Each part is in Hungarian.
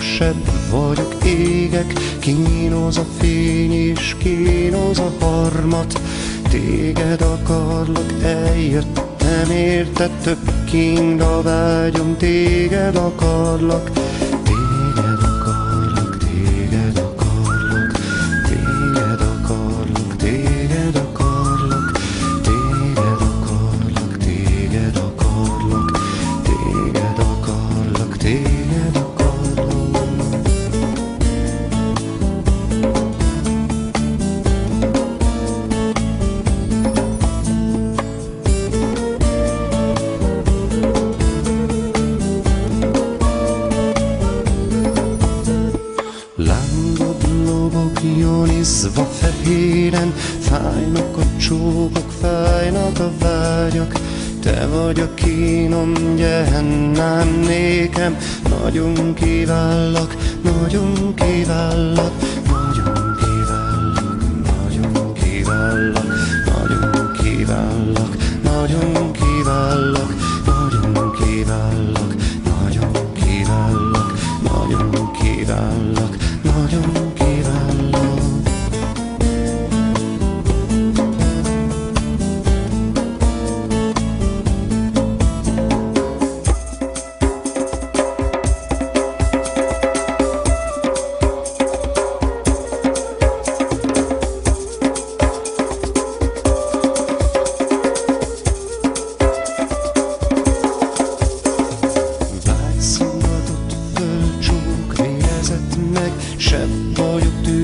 sebb vagyok, égek, kínoz a fény és kínoz a harmat. Téged akarlak, eljöttem érte, több kínra vágyom, téged akarlak, Papillon izzva fehéren Fájnak a csókok, fájnak a vágyak. Te vagy a kínom, gyehennám nékem. Nagyon kívállak, nagyon kívállak Nagyon kívállak, nagyon kívállak Nagyon kívállak, nagyon kívállak Nagyon kívállak, nagyon kívállak Nagyon kívállak.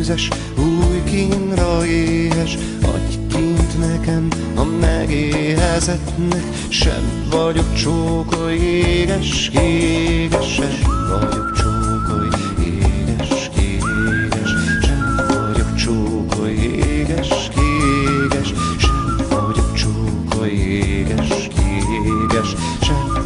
tüzes, új kínra éhes, adj kint nekem a megéhezetnek, sem vagyok csókoly, éges, éges, sem vagyok csókoly, éges, éges, sem vagyok csókoly, éges, éges, sem vagyok csókoly, éges, éges, sem